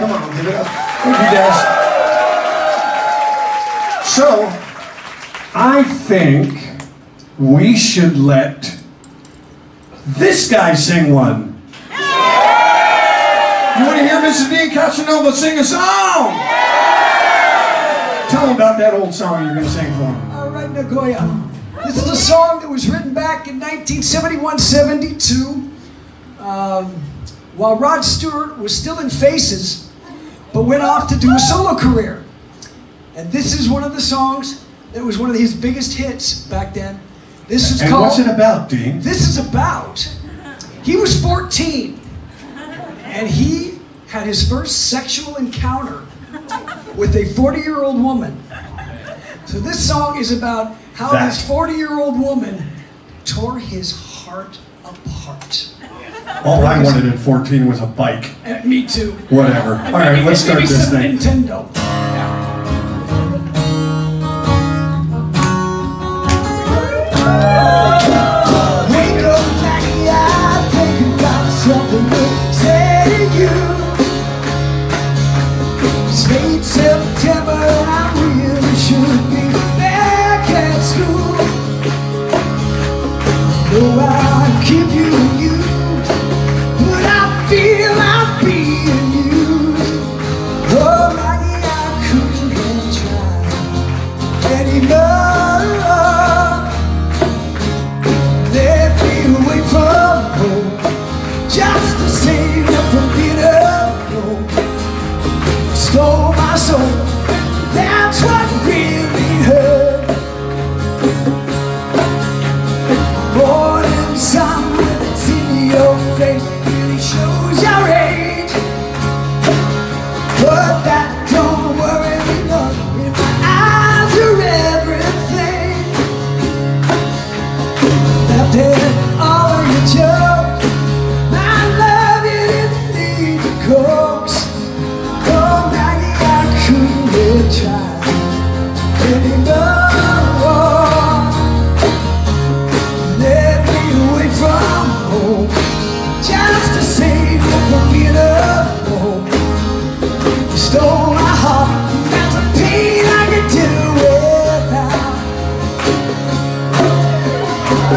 Come on, give it up. Thank you, Des. So, I think we should let this guy sing one. You want to hear Mrs. Deen Castronovo sing a song? Tell him about that old song you're going to sing for him. All right, Nagoya. This is a song that was written back in 1971-72 um, while Rod Stewart was still in Faces, but went off to do a solo career. And this is one of the songs that was one of his biggest hits back then. This is And called. what's it about, Deen? This is about. He was 14, and he had his first sexual encounter with a 40 year old woman. So this song is about how That. this 40 year old woman tore his heart apart. All I wanted at 14 was a bike. And me too. Whatever. All right, Maybe- let's start maybe this some thing. Nintendo. Wake up, Maggie, I Sun that's in your face really shows your age. But that don't worry me none. My eyes, you're everything. All of your jokes. My love, you didn't need to coax. Tried anymore.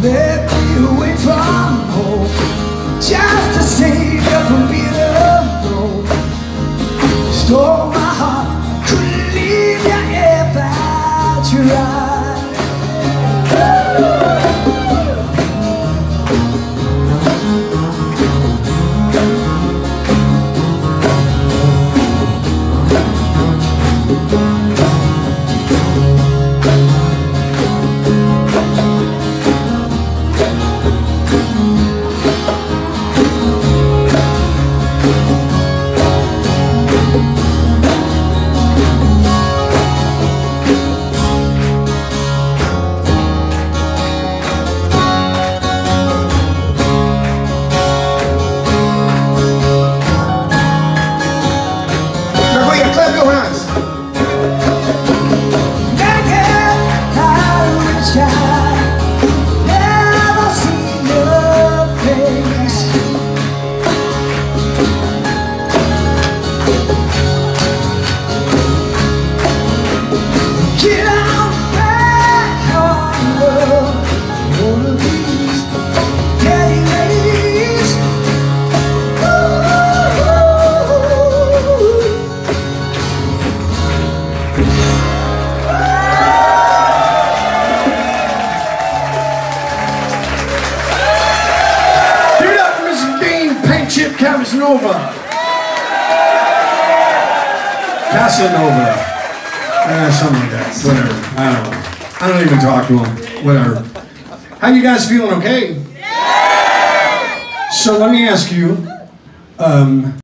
Let me away from home just to save you from being alone. Stole my heart, couldn't leave you if I tried. Castronovo. Castronovo. Uh, something like that. Whatever. I don't know. I don't even talk to him. Whatever. How you guys feeling? Okay. So let me ask you. Um,